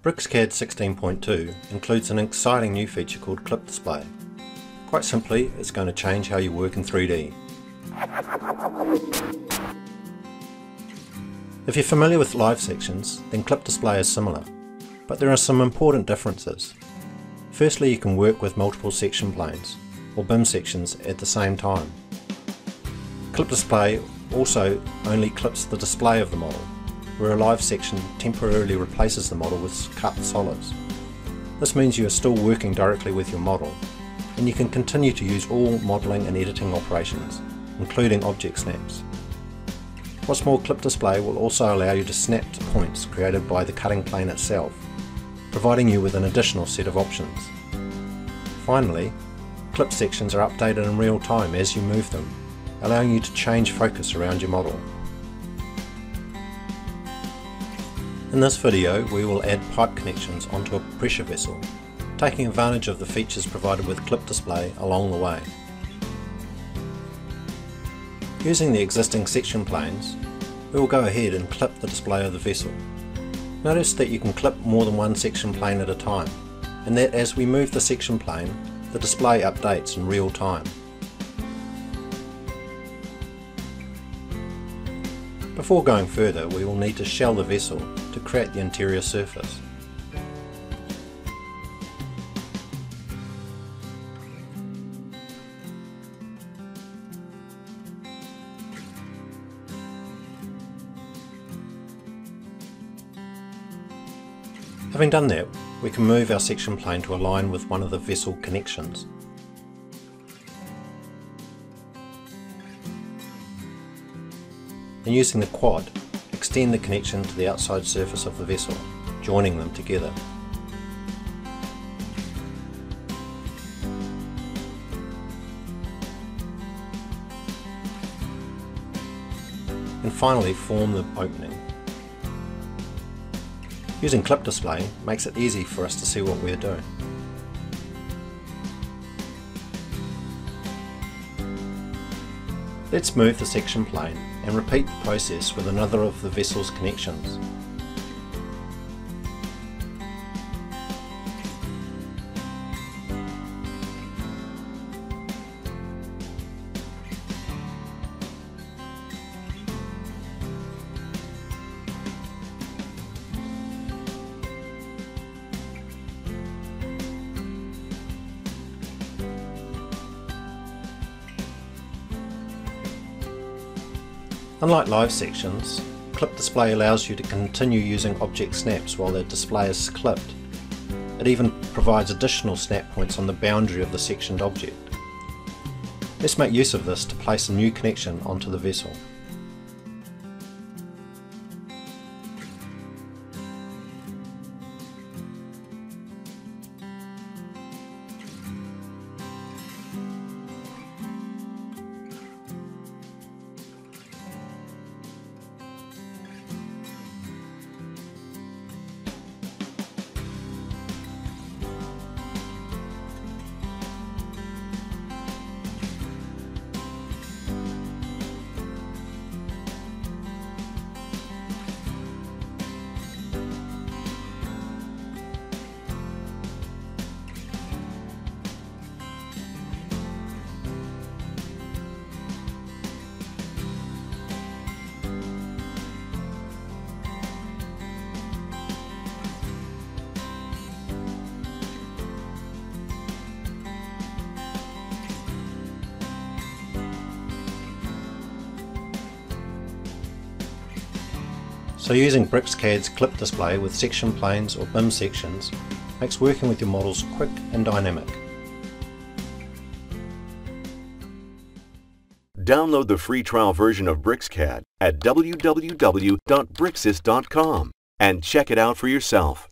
BricsCAD 16.2 includes an exciting new feature called Clip Display. Quite simply, it's going to change how you work in 3D. If you're familiar with live sections, then Clip Display is similar, but there are some important differences. Firstly, you can work with multiple section planes, or BIM sections at the same time. Clip Display also only clips the display of the model, where a live section temporarily replaces the model with cut solids. This means you are still working directly with your model, and you can continue to use all modelling and editing operations, including object snaps. What's more, Clip Display will also allow you to snap to points created by the cutting plane itself, providing you with an additional set of options. Finally, clip sections are updated in real time as you move them, allowing you to change focus around your model. In this video we will add pipe connections onto a pressure vessel, taking advantage of the features provided with clip display along the way. Using the existing section planes, we will go ahead and clip the display of the vessel. Notice that you can clip more than one section plane at a time, and that as we move the section plane, the display updates in real time. Before going further, we will need to shell the vessel to create the interior surface. Having done that, we can move our section plane to align with one of the vessel connections. And using the quad, extend the connection to the outside surface of the vessel, joining them together. And finally form the opening. Using clip display makes it easy for us to see what we're doing. Let's move the section plane and repeat the process with another of the vessel's connections. Unlike live sections, clip display allows you to continue using object snaps while the display is clipped. It even provides additional snap points on the boundary of the sectioned object. Let's make use of this to place a new connection onto the vessel. So using BricsCAD's clip display with section planes or BIM sections makes working with your models quick and dynamic. Download the free trial version of BricsCAD at www.bricsys.com and check it out for yourself.